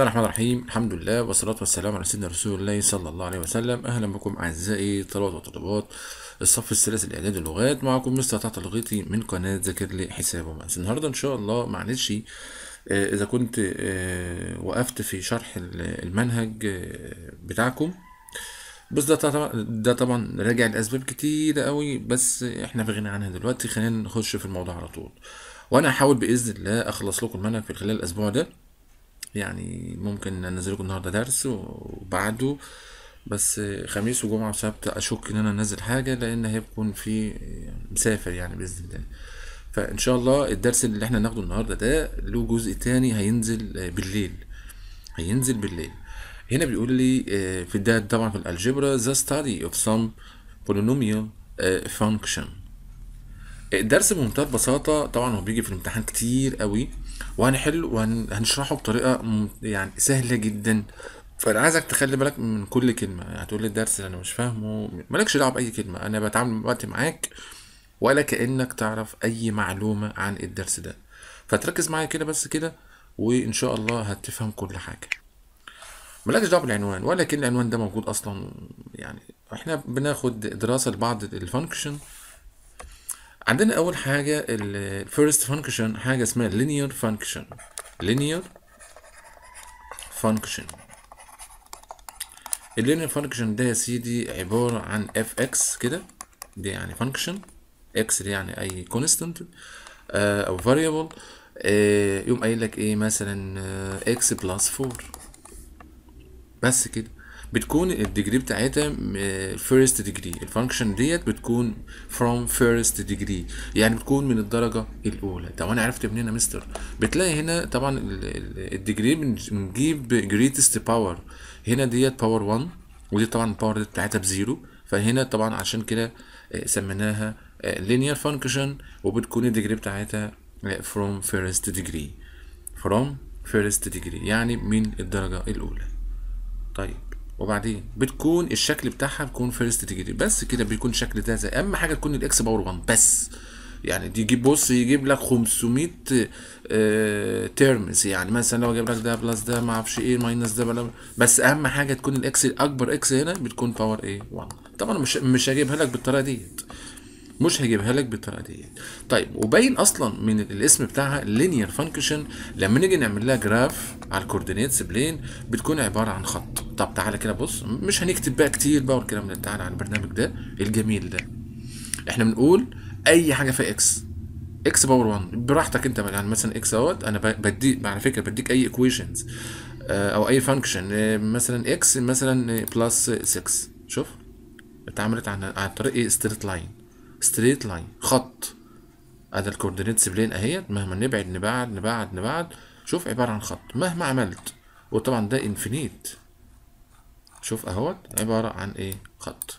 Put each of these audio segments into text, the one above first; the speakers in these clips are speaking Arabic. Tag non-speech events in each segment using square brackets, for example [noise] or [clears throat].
بسم الله الرحمن الرحيم. الحمد لله والصلاة والسلام على سيدنا رسول الله صلى الله عليه وسلم. أهلا بكم أعزائي طلبة وطالبات الصف الثالث الإعداد اللغات. معكم مستر تحت لغتي من قناة ذاكر لي حساب ومقاس النهاردة إن شاء الله معلش آه، إذا كنت آه، وقفت في شرح ال- المنهج آه، بتاعكم بس ده طبعا ده طبعا راجع لأسباب كتيرة قوي بس إحنا في غنى عنها دلوقتي. خلينا نخش في الموضوع على طول. وأنا هحاول بإذن الله أخلص لكم المنهج في خلال الأسبوع ده. يعني ممكن انزل لكم النهارده درس وبعده بس خميس وجمعة وسبت اشك ان أنا انزل حاجة لأن هيكون في مسافر يعني بإذن الله. فإن شاء الله الدرس اللي إحنا ناخده النهارده ده له جزء تاني هينزل بالليل. هينزل بالليل. هنا بيقول لي آه، في ده طبعا في الالجبرا the study of some polynomial آه، function. الدرس بمنتهى البساطة طبعا هو بيجي في الامتحان كتير قوي. وهنحل وهنشرحه بطريقة م- يعني سهلة جدا. فأنا عايزك تخلي بالك من كل كلمة. يعني هتقول لي الدرس اللي أنا مش فاهمه. مالكش دعوة بأي كلمة. أنا بتعامل دلوقتي معاك ولا كأنك تعرف أي معلومة عن الدرس ده. فتركز معايا كده بس كده وإن شاء الله هتفهم كل حاجة. مالكش دعوة بالعنوان ولا كأن العنوان ده موجود أصلا. يعني إحنا بناخد دراسة لبعض ال functions عندنا أول حاجة ال first function حاجة اسمها linear function. linear function. ال linear function ده يا سيدي عبارة عن f x كده. دي يعني function x دي يعني أي constant أو variable يقوم قايل لك إيه؟ مثلا x plus 4 بس كده. بتكون ال degree بتاعتها first degree ال function ديت بتكون from first degree. يعني بتكون من الدرجة الأولى. طب أنا عرفت منين يا مستر بتلاقي هنا طبعا ال- ال- ال degree بنج- بنجيب greatest power. هنا ديت power 1 ودي طبعا ال power بتاعتها ب zero. فهنا طبعا عشان كده آه، سميناها آه، linear function وبتكون ال degree بتاعتها from first degree. From first degree. يعني من الدرجة الأولى. طيب. وبعدين بتكون الشكل بتاعها بيكون first degree بس كده بيكون شكل ده زي أهم حاجة تكون ال x power 1 بس. يعني دي يجيب بص يجيب لك 500 آه terms يعني مثلا لو جايب لك ده plus ده ما أعرفش إيه minus ده بس أهم حاجة تكون الاكس الأكبر إكس هنا بتكون power إيه 1 طبعا مش مش هجيبها لك بالطريقة ديت. مش هجيبها لك بالطريقة دي. طيب وباين أصلا من الاسم بتاعها linear function لما نيجي نعمل لها graph على ال coordinates plane بتكون عبارة عن خط. طب تعالى كده بص مش هنكتب بقى كتير بقى والكلام ده. تعالى على البرنامج ده الجميل ده. إحنا بنقول أي حاجة فيها x x power 1 براحتك أنت يعني مثلا x أهوت أنا بديك على فكرة بديك أي equations أو أي function مثلا x مثلا plus 6 شوف اتعملت عن طريق إيه؟ straight line straight line خط. ادي ال coordinates plane اهيت مهما نبعد نبعد نبعد نبعد. شوف عبارة عن خط. مهما عملت. وطبعا ده infinite شوف أهوت. عبارة عن إيه؟ خط.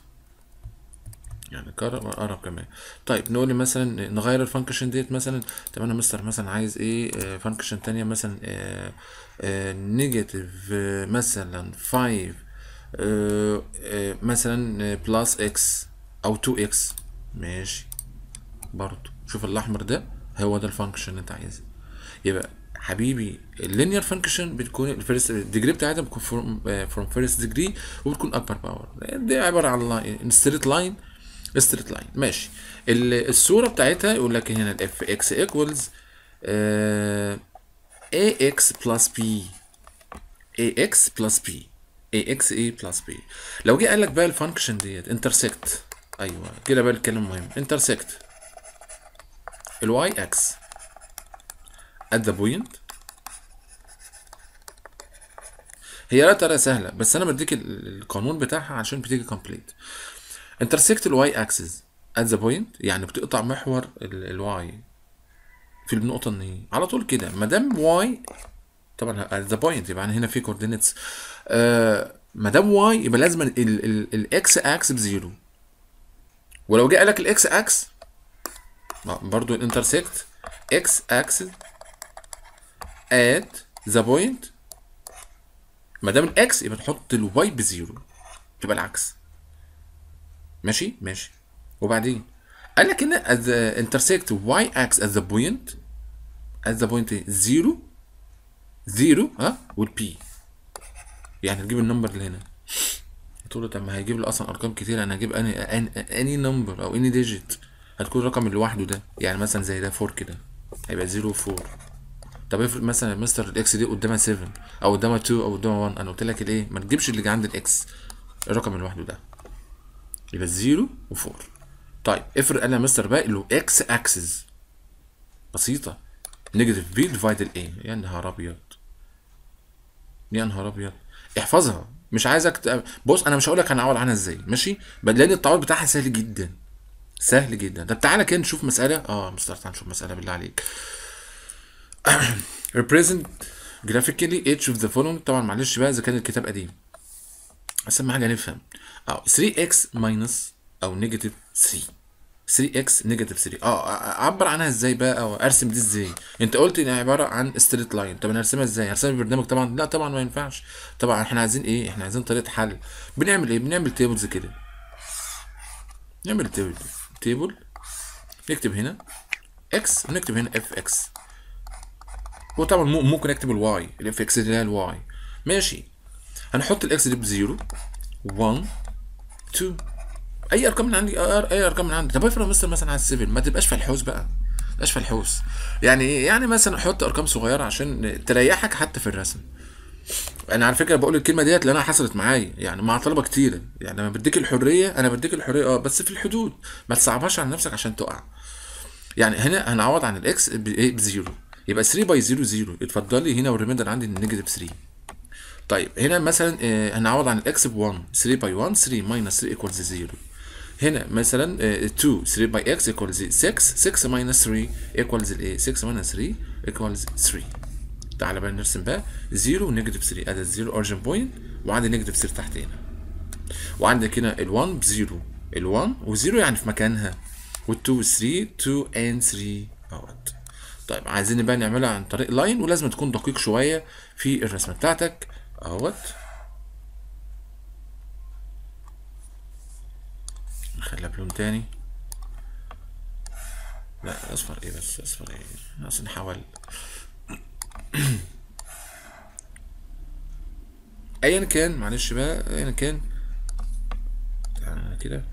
يعني قرب قرب كمان. طيب نقول مثلا نغير ال function ديت مثلا. طب أنا مستر مثلا عايز إيه؟ function مثلا negative مثلا 5 آه، آه، مثلا plus x أو 2 x ماشي. برضو. شوف الأحمر ده هو ده ال function اللي أنت عايزه. يبقى حبيبي ال linear function بتكون ال first ال degree بتاعتها بتكون from first degree وبتكون اكبر power دي عبارة عن line straight line straight line ماشي. ال- الصورة بتاعتها يقول لك هنا ال f x equals a x plus b ax plus b ax a plus b لو جه قال لك بقى ال function ديت intersect. أيوه. كده بقى الكلام مهم. Intersect. ال y axis. At the point. هي لا ترى سهلة بس أنا بديك ال- القانون بتاعها عشان بتيجي complete. Intersect ال y axis at the point يعني بتقطع محور ال y في النقطة ان على طول كده. ما دام y طبعا the point يبقى أنا هنا في coordinates آه ما دام y يبقى لازم ال x x ب zero. ولو جه لك الاكس إكس برضو ال intersect x axis at the point ما دام ال x يبقى تحط ال y ب zero تبقى العكس. ماشي؟ ماشي. وبعدين؟ قال لك هنا at the intersect y axis at the point at the point 0 zero ها وال b يعني تجيب ال number اللي هنا. تقول له طب ما هيجيب لي أصلا أرقام كتير أنا هجيب any any number أو any digit هتكون الرقم اللي لوحده ده يعني مثلا زي ده 4 كده هيبقى 0 4 طب افرض مثلا مستر ال x دي قدامها 7 أو قدامها 2 أو قدامها 1 أنا قلت لك ال a ما تجيبش اللي عند ال x الرقم اللي لوحده ده يبقى 0 و4 طيب افرض أنا مستر بقى له إكس اكسس بسيطة. negative b divide ال a يا نهار أبيض. يا نهار أبيض. احفظها. مش عايزك ت... بص أنا مش هقول لك هنعوض عنها إزاي ماشي؟ لأن التعويض بتاعها سهل جدا سهل جدا. طب تعالى كده نشوف مسألة آه مستر تعالى نشوف مسألة بالله عليك. [clears throat] Represent graphically each of the following. طبعا معلش بقى إذا كان الكتاب قديم. اهم حاجة نفهم. آه 3x minus أو negative 3 3x negative 3 آه اعبر عنها إزاي بقى؟ أو أرسم دي إزاي؟ أنت قلت إنها عبارة عن straight line. طب أنا أرسمها إزاي؟ هرسمها بالبرنامج طبعا لا طبعا ما ينفعش. طبعا إحنا عايزين إيه؟ إحنا عايزين طريقة حل. بنعمل إيه؟ بنعمل tables كده. نعمل table table نكتب هنا x ونكتب هنا fx وطبعا ممكن أكتب ال y ال f x اللي هي ال y ماشي. هنحط ال x دي ب zero. 1 2 أي أرقام من عندي أي أرقام من عندي طب افرض مثلا مثلا على ال seven ما تبقاش فلحوس بقى ما تبقاش فلحوس يعني إيه يعني مثلا حط أرقام صغيرة عشان تريحك حتى في الرسم. أنا على فكرة بقول الكلمة ديت لأنها حصلت معايا يعني مع طلبة كتيرة. يعني لما بديك الحرية أنا بديك الحرية آه بس في الحدود. ما تصعبهاش على نفسك عشان تقع. يعني هنا هنعوض عن ال x ب zero يبقى 3 by 0 0 اتفضل لي هنا وال remainder عندي ال negative 3 طيب هنا مثلا آه هنعوض عن ال x ب 1 3 by 1 3 minus 3 equals 0 هنا مثلا آه 2 3 by x equals 6 6 minus 3 equals الايه 6 minus 3 equals 3 تعالى بقى نرسم بقى. 0 و negative 3 ادي 0 origin point وعندي negative 3 تحت هنا. وعندك هنا ال1 ب 0 ال1 و0 يعني في مكانها. وال2 و 3 2 and 3 اهوت طيب عايزين بقى نعملها عن طريق لاين ولازم تكون دقيق شوية في الرسمة بتاعتك. اهوت نخليها بلون تاني؟ لا أصفر. إيه بس؟ أصفر إيه؟ اصل نحاول [coughs] ايا كان معلش بقى ايا كان. كده.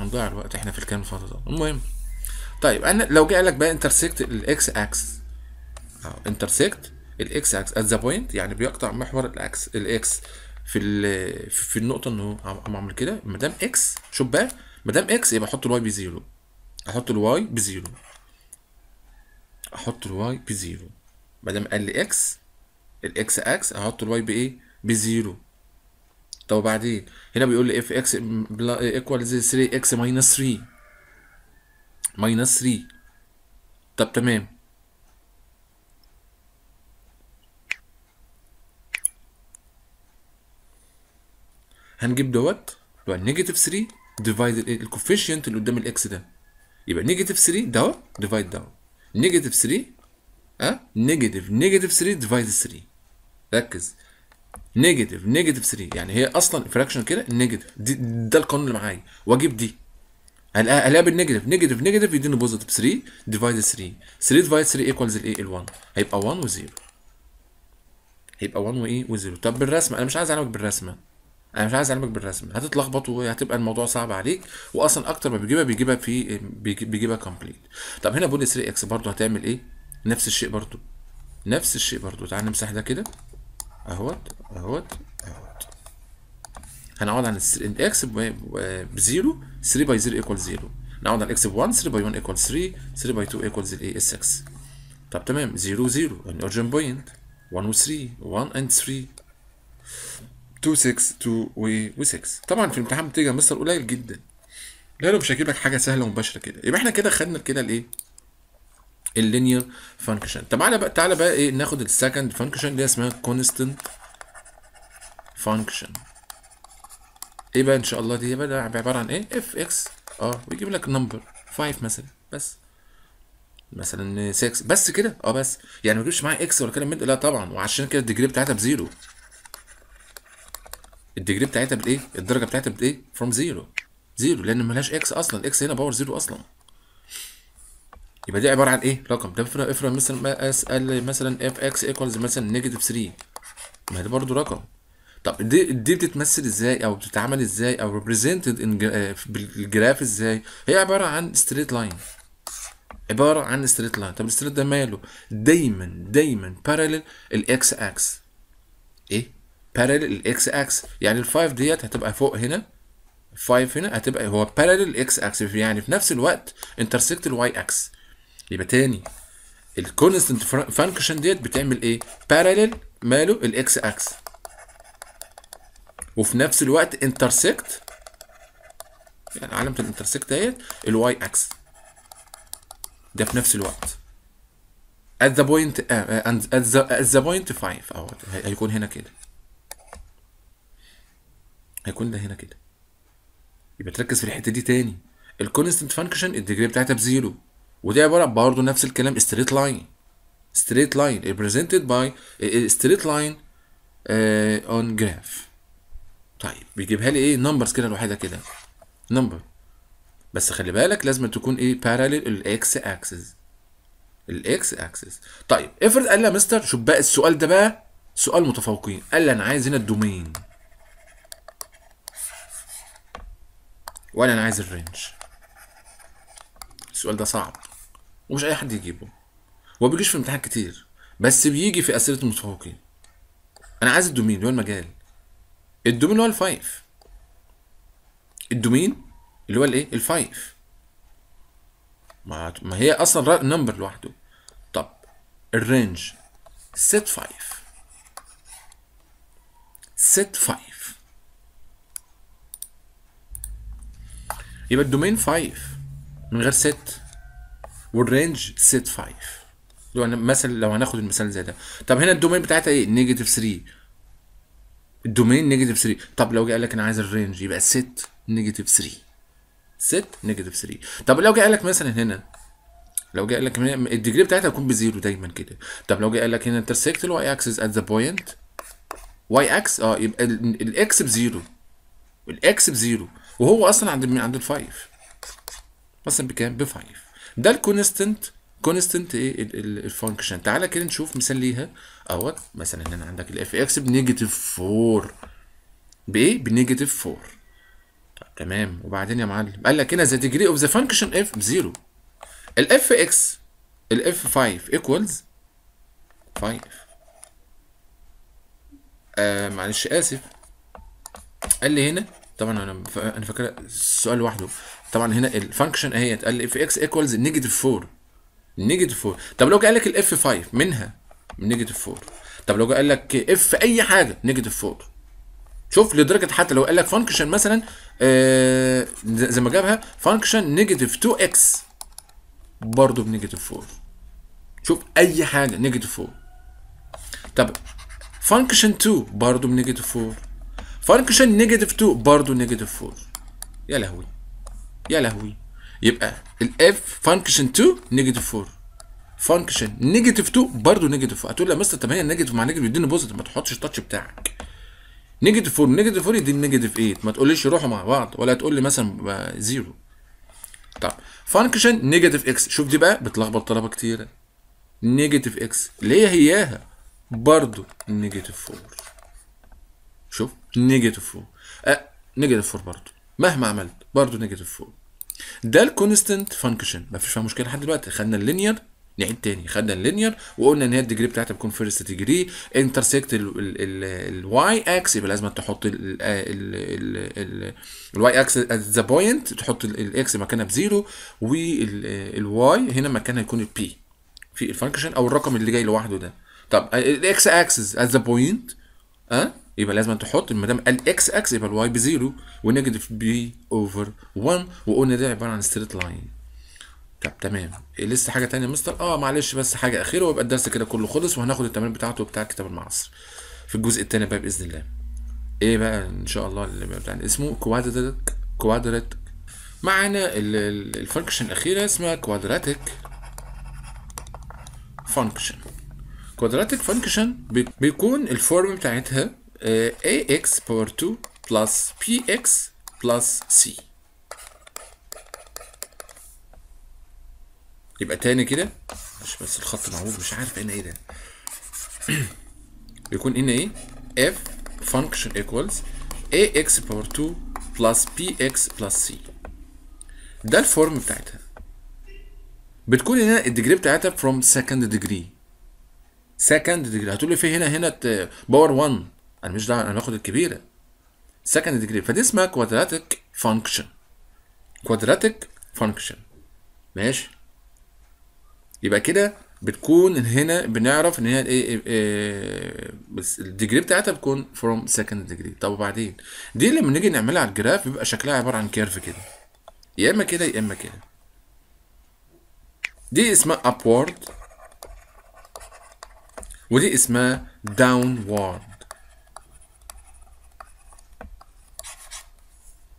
هنضيع الوقت. إحنا في الكلام الفاضي ده المهم. طيب أنا لو جه لك بقى intersect ال x axis intersect ال x axis at the point يعني بيقطع محور الاكس الاكس في في النقطة انه عم اعمل كده ما دام x شوف بقى ما دام إكس يبقى أحط الواي بزيرو. أحط الواي بزيرو. أحط الواي بزيرو. ما دام قال لي إكس الاكس إكس أحط الواي بإيه؟ بزيرو. طب وبعدين؟ هنا بيقول لي f x equals 3 x minus 3 minus 3 طب تمام. هنجيب دوت اللي هو negative 3 divide ال coefficient اللي قدام ال x ده. يبقى negative 3 ده divide ده negative 3 ها؟ negative negative 3 divide 3 ركز. negative negative 3 يعني هي أصلا fraction كده negative ده القانون اللي معايا. وأجيب دي. هلاقيها بال negative negative negative يديني positive 3 divide 3 3 divide 3 equals الايه ال1 هيبقى 1 و0 هيبقى 1 وايه و0 طب بالرسمة. أنا مش عايز أعلمك بالرسمة. أنا مش عايز أعلمك بالرسمه هتتلخبط وهتبقى الموضوع صعب عليك واصلا أكتر ما بيجيبها بيجيبها في بيجيبها complete طب هنا بقول 3 x برضه هتعمل إيه؟ نفس الشيء برضه. نفس الشيء برضه. تعال نمسح ده كده. أهوت أهوت أهوت. هنعوض عن ال x ب zero 3 by 0 equal 0 نعوض عن ال x ب 1 3 by 1 equal 3 3 by 2 equals الايه 6 طب تمام 0 0 ال origin point 1 و 3 1 and 3 2 6 2 و 6 طبعا في الامتحان بتيجي مستر قليل جدا. لأنه مش هجيب لك حاجة سهلة ومباشرة كده. يبقى إحنا كده خدنا كده الإيه؟ ال linear function. طب تعالى بقى تعالى بقى إيه؟ ناخد ال second function اللي اسمها constant function إيه بقى إن شاء الله دي؟ بقى عبارة عن إيه؟ f x آه ويجيب لك number 5 مثلا. بس. مثلا 6 بس كده؟ آه بس. يعني ما تجيبش معايا x ولا كلام من لا طبعا. وعشان كده ال degree بتاعتها ب zero. ال degree بتاعتها بالايه الدرجة بتاعتها بايه from zero zero لأن ملهاش x أصلا. ال x هنا power zero أصلا. يبقى دي عبارة عن إيه؟ رقم. طب افرض مثلا ما اسال مثلا f x equals مثلا negative 3 ما ده برضو رقم. طب دي دي بتتمثل إزاي؟ أو بتتعمل إزاي؟ أو represented in بال graph إزاي؟ هي عبارة عن straight line عبارة عن straight line طب ال straight ده ماله؟ دايما دايما parallel ال x axis إيه؟ parallel ال x axis يعني ال five ديت هتبقى فوق هنا 5 هنا هتبقى هو parallel x axis يعني في نفس الوقت intersect ال y axis يبقى تاني ال constant function ديت بتعمل إيه؟ parallel ماله ال x axis وفي نفس الوقت intersect يعني علامة ال intersect ديت ال y axis ده في نفس الوقت. At the point uh, and at the at the point 5 أهو هيكون هنا كده. هيكون ده هنا كده. يبقى تركز في الحتة دي تاني. ال constant function ال degree بتاعتها ب zero. ودي عبارة برضه نفس الكلام straight line straight line by straight line uh, on graph. طيب بيجيبها لي إيه؟ numbers كده لوحدها كده. number بس خلي بالك لازم تكون إيه؟ parallel الاكس اكسس الاكس اكسس طيب افرض قال لي يا مستر شوف بقى السؤال ده بقى سؤال متفوقين. قال لي أنا عايز هنا ال domain وأنا أنا عايز ال range. السؤال ده صعب. ومش أي حد يجيبه. هو بيجيش في الامتحان كتير بس بيجي في أسئلة المتفوقين. أنا عايز الدومين اللي هو المجال. الدومين اللي هو الفايف. الدومين اللي هو الإيه؟ الفايف. ما ما هي أصلا number لوحده. طب ال range. set five set five يبقى ال domain 5 من غير set وال range set 5 لو أنا مثلا لو هناخد المثال زي ده. طب هنا ال domain بتاعتها إيه؟ negative 3 ال domain negative 3 طب لو جه قال لك أنا عايز ال range يبقى set negative 3 set negative 3 طب لو جه قال لك مثلا هنا لو جه قال لك ال degree بتاعتها هتكون ب zero دايما كده. طب لو جه قال لك هنا intersect ال y axis at the point y axis آه يبقى الاكس بزيرو. الاكس بزيرو. وهو أصلا عند مين عند ال five. مثلا بكام؟ ب five. ده ال constant constant إيه؟ ال function. تعالى كده نشوف مثال ليها أهوت. مثلا هنا عندك ال f x ب negative 4 بإيه؟ ب negative 4 طب تمام. وبعدين يا معلم قال لك هنا the degree of the function f ب zero ال f x ال f 5 equals 5 آه معلش آسف. قال لي هنا طبعا أنا. أنا فاكر السؤال لوحده. طبعا هنا ال function اهي قال لي f x equals negative 4 negative 4 طب لو قال لك ال f 5 منها؟ negative 4 طب لو قال لك f أي حاجة؟ negative 4 شوف لدرجة حتى لو قال لك function مثلا آه زي ما جابها function negative 2 x برضه ب negative 4 شوف أي حاجة negative 4 طب function 2 برضه ب negative 4 function negative 2 برضه negative 4 يا لهوي. يا لهوي. يبقى ال f function 2 negative 4 function negative 2 برضه negative 4 هتقول لي يا مستر طب هي ال negative مع negative يديني positive؟ ما تحطش ال touch بتاعك. negative 4 negative 4 يديني negative 8 ما تقوليش يروحوا مع بعض ولا تقول لي مثلا zero طب function negative x شوف دي بقى بتلخبط طلبة كتيرة. negative x اللي هي هياها برضه negative 4 شوف negative 4 أه negative 4 برضه مهما عملت برضه negative 4 ده ال constant function. مفيش فيها مشكلة لحد دلوقتي. خدنا ال linear نعيد تاني. خدنا ال linear وقلنا إن هي ال degree بتاعتها بتكون first degree intersect ال y axis يبقى لازم تحط ال y axis at the point تحط ال x مكانها ب zero وال y هنا مكانها يكون ال b في ال function أو الرقم اللي جاي لوحده ده. طب ال x axis at the point آه؟ يبقى لازم تحط ما دام الاكس إكس يبقى ال y ب zero و negative b over 1 وقلنا ده عبارة عن straight line طب تمام. لسه حاجة تانية يا مستر؟ آه معلش بس حاجة أخيرة ويبقى الدرس كده كله خلص وهناخد التمرين بتاعته بتاع كتاب المعاصر في الجزء التاني بقى بإذن الله. إيه بقى؟ إن شاء الله اللي بتاع اسمه quadratic quadratic معانا ال function الأخيرة اسمها quadratic function quadratic function بيكون ال form بتاعتها ax power 2 plus bx plus c. يبقى تاني كده؟ مش بس الخط معوج مش عارف هنا إيه ده. [clears throat] يكون هنا إيه؟ F function equals ax power 2 plus bx plus c. ده ال form بتاعتها. بتكون هنا ال degree بتاعتها from second degree. Second degree. هتقول لي في هنا هنا power 1 أنا مش دعوة أنا باخد الكبيرة. Second degree. فدي اسمها quadratic function. Quadratic function. ماشي؟ يبقى كده بتكون هنا بنعرف إن هي إيه إيه بس ال degree بتاعتها بتكون from second degree. طب وبعدين؟ دي لما نيجي نعملها على ال graph بيبقى شكلها عبارة عن curve كده. يا إما كده يا إما كده. دي اسمها upward. ودي اسمها downward.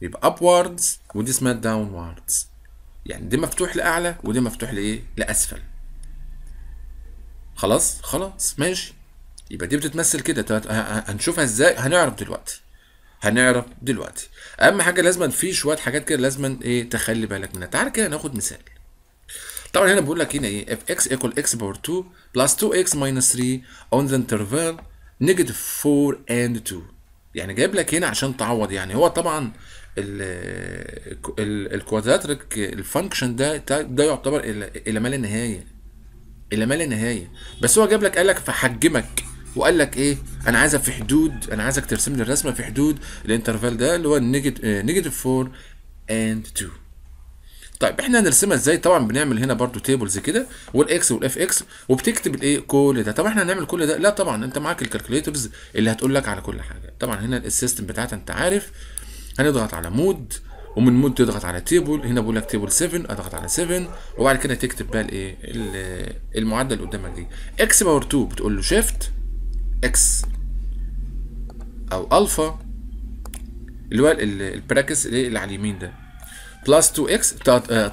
يبقى upwards ودي اسمها downwards يعني دي مفتوح لأعلى ودي مفتوح لإيه؟ لأسفل. خلاص؟ خلاص ماشي. يبقى دي بتتمثل كده. هنشوفها إزاي؟ هنعرف دلوقتي. هنعرف دلوقتي. أهم حاجة لازم في شوية حاجات كده لازم إيه؟ تخلي بالك منها. تعال كده ناخد مثال. طبعا هنا بقول لك هنا إيه؟ f x equal x power 2 plus 2x minus 3 on the interval negative 4 and 2 يعني جايب لك هنا عشان تعوض. يعني هو طبعا ال quadratic ال function ده ده يعتبر إلى ما لا نهاية إلى ما لا نهاية. بس هو جاب لك قال لك فحجمك وقال لك إيه؟ أنا عايزك في حدود أنا عايزك ترسم لي الرسمة في حدود ال interval ده اللي هو negative 4 and 2 طيب إحنا هنرسمها إزاي؟ طبعا بنعمل هنا برضو tables كده وال x وال f x وبتكتب الايه كل ده. طب إحنا هنعمل كل ده؟ لا طبعا أنت معاك ال calculators اللي هتقول لك على كل حاجة. طبعا هنا ال system بتاعتها أنت عارف هنضغط على mode ومن mode تضغط على table هنا بقول لك table 7 اضغط على 7 وبعد كده تكتب بقى الايه المعادله اللي قدامك دي. x power 2 بتقول له shift x أو الفا اللي هو ال brackets اللي على اليمين ده. plus 2 x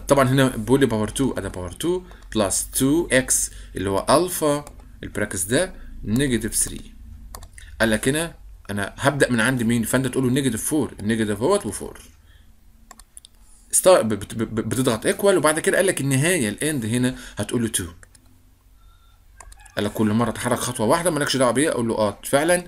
طبعا هنا بقول لي power 2 أدي power 2 plus 2 x اللي هو alpha ال brackets ده negative 3 قال لك هنا أنا هبدأ من عند مين؟ فأنت تقول له negative 4 ال negative اهوت و4 بتضغط equal وبعد كده قال لك النهاية ال end هنا هتقول له 2 قال لك كل مرة تحرك خطوة واحدة مالكش دعوة بيها أقول له آه فعلا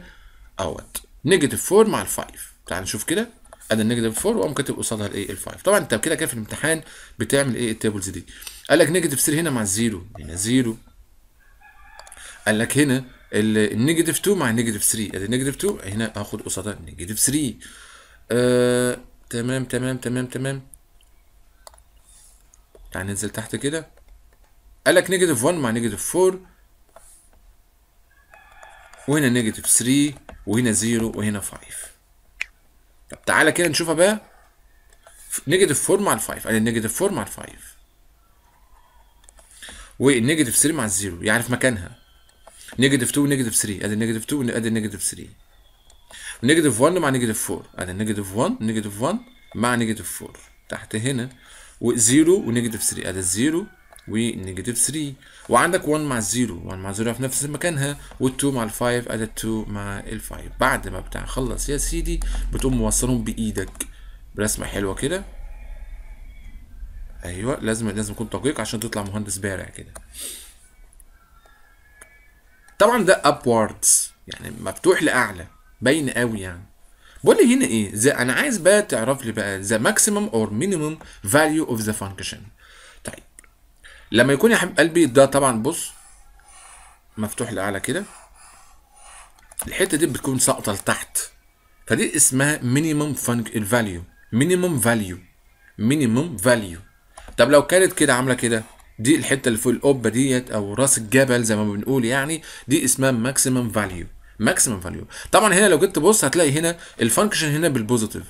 أهوت. negative 4 مع ال5 تعال نشوف كده. ادي ال negative 4 واقوم كاتب قصادها الايه ال5 طبعا أنت كده كده في الامتحان بتعمل إيه ال tables دي. قال لك negative 3 هنا مع ال zero هنا zero قال لك هنا ال negative 2 مع ال negative 3 ادي ال negative 2 هنا هاخد قصادها negative 3 آه تمام تمام تمام تمام. تعال ننزل تحت كده. قال لك negative 1 مع negative 4 وهنا negative 3 وهنا 0 وهنا 5 طب تعالى كده نشوفها بقى. negative 4 مع ال 5 ادي ال negative 4 مع ال 5 وال negative 3 مع ال zero في مكانها. negative 2 و negative 3 ادي ال negative 2 ادي ال negative 3 negative 1 مع negative 4 ادي ال negative 1 negative 1 مع negative 4 تحت هنا و0 ونيجاتيف 3 ادي الزيرو ونيجاتيف 3 وعندك 1 مع الزيرو 1 مع الزيرو في نفس مكانها وال2 مع ال5 ادي 2 مع ال5 بعد ما بتاع خلص يا سيدي بتقوم موصلهم بإيدك. برسمه حلوة كده. أيوه لازم لازم تكون دقيق عشان تطلع مهندس بارع كده. طبعا ده upwards يعني مفتوح لأعلى باين قوي يعني. بقول لي هنا إيه زي أنا عايز بقى تعرف لي بقى the maximum or minimum value of the function. طيب لما يكون يا حبيب قلبي ده طبعا بص مفتوح لأعلى كده الحتة دي بتكون ساقطة لتحت. فدي اسمها minimum func value minimum value minimum value. طب لو كانت كده عاملة كده؟ دي الحتة اللي فوق القبة ديت أو رأس الجبل زي ما بنقول يعني دي اسمها maximum value maximum value طبعا هنا لو جيت تبص هتلاقي هنا الفانكشن هنا بالبوزيتيف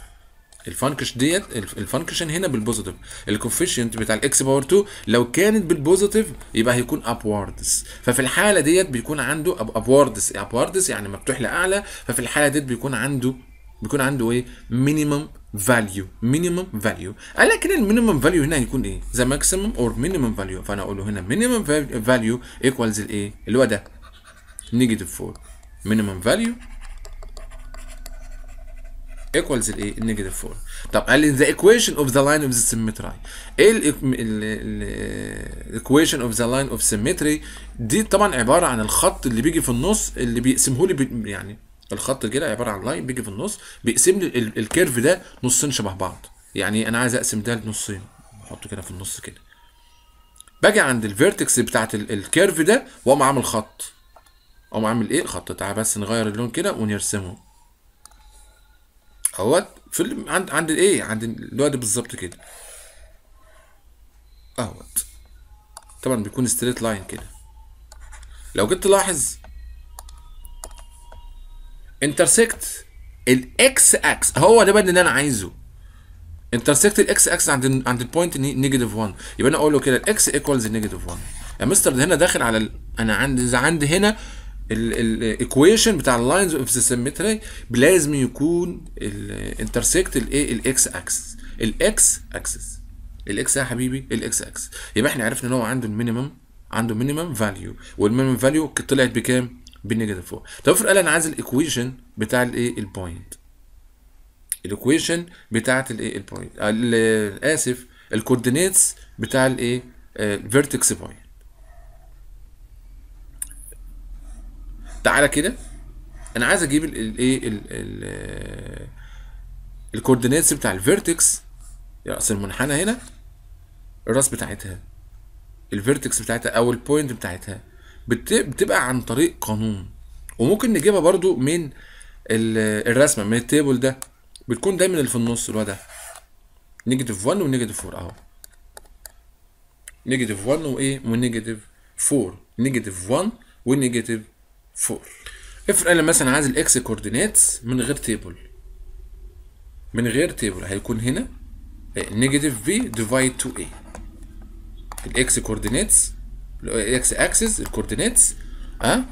الفانكشن ديت الفانكشن هنا بالبوزيتيف الكوفيشنت بتاع الاكس باور 2 لو كانت بال positive يبقى هيكون upwards ففي الحالة ديت بيكون عنده upwards upwards يعني مفتوح لأعلى. ففي الحالة ديت بيكون عنده بيكون عنده إيه؟ minimum value minimum value قال لك هنا ال minimum value هنا هيكون إيه؟ the maximum or minimum value فأنا أقول له هنا minimum value equals الايه اللي هو ده. negative 4 minimum value equals الايه ال negative 4 طب قال لي the equation of the line of the symmetry إيه ال equation of the line of symmetry دي طبعا عبارة عن الخط اللي بيجي في النص اللي بيقسمه لي يعني الخط كده عبارة عن line بيجي في النص بيقسم لي ال- ال curve ده نصين شبه بعض. يعني أنا عايز أقسم ده لنصين احطه كده في النص كده. باجي عند ال vertex بتاعت ال- curve ده وأقوم عامل خط. أقوم عامل إيه؟ خط. تعال بس نغير اللون كده ونرسمه. أهوت. في عند عند الايه عند الواد بالظبط كده. أهوت. طبعا بيكون straight line كده. لو جيت تلاحظ intersect ال x axis هو ده بقى اللي أنا عايزه. intersect ال x axis عند عند ال point negative 1 يبقى أنا أقول له كده ال x equals negative 1 يا مستر ده هنا داخل على ال... أنا عندي عندي هنا ال equation بتاع ال lines of symmetry لازم يكون الانترسكت الايه الاكس اكسس الاكس اكسس الاكس يا حبيبي الاكس اكسس يبقى إحنا عرفنا إن هو عنده ال minimum عنده minimum value وال minimum value طلعت بكام؟ بال negative. 4 طب افرض قال أنا عايز الايكويشن بتاع الايه البوينت الايكويشن بتاعت الايه البوينت ال- آسف ال coordinates بتاع الايه ال vertex point تعالى كده. أنا عايز أجيب الايه ال coordinates بتاع ال vertex راس المنحنى هنا. الراس بتاعتها ال vertex بتاعتها أو ال point بتاعتها. بت- بتبقى عن طريق قانون. وممكن نجيبها برضو من ال- الرسمة من ال table ده. بتكون دايما اللي في النص اللي هو ده. negative 1 و negative 4 أهو. negative 1 وإيه؟ و negative 4 negative 1 و negative 4 افرض أنا مثلا عايز ال x coordinates من غير table. من غير table. هيكون هنا. negative b divide 2 a. ال x coordinates ال x axis ال coordinates ها؟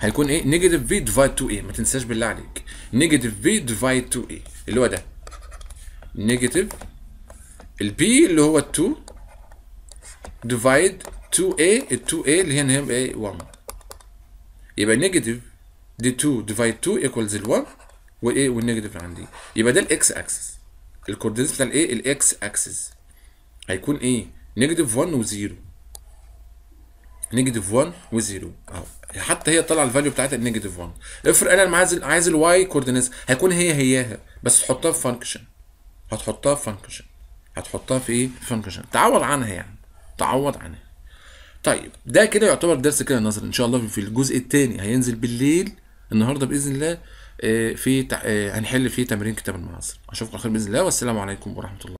هيكون إيه؟ negative b divide 2 a ما تنساش بالله عليك. negative b divide 2 a اللي هو ده. negative ال b اللي هو 2 divide 2 a ال 2 a اللي هي هنا هي a 1 يبقى negative دي 2 divide 2 equals ال 1 وايه وال negative اللي عندي. يبقى ده ال x axis ال coordinates بتاع الايه ال x axis هيكون إيه؟ negative 1 و0 negative 1 و0 اهو حتى هي طالعه ال value بتاعتها ال negative 1 افرض أنا عايز عايز ال y coordinates هيكون هي هياها بس تحطها في function هتحطها في function هتحطها في إيه؟ في function تعوض عنها يعني. تعوض عنها. طيب ده كده يعتبر درس كده نظري. إن شاء الله في الجزء الثاني هينزل بالليل النهارده بإذن الله آه، في آه، هنحل فيه تمرين كتاب المعاصر. أشوفكم على خير بإذن الله والسلام عليكم ورحمة الله.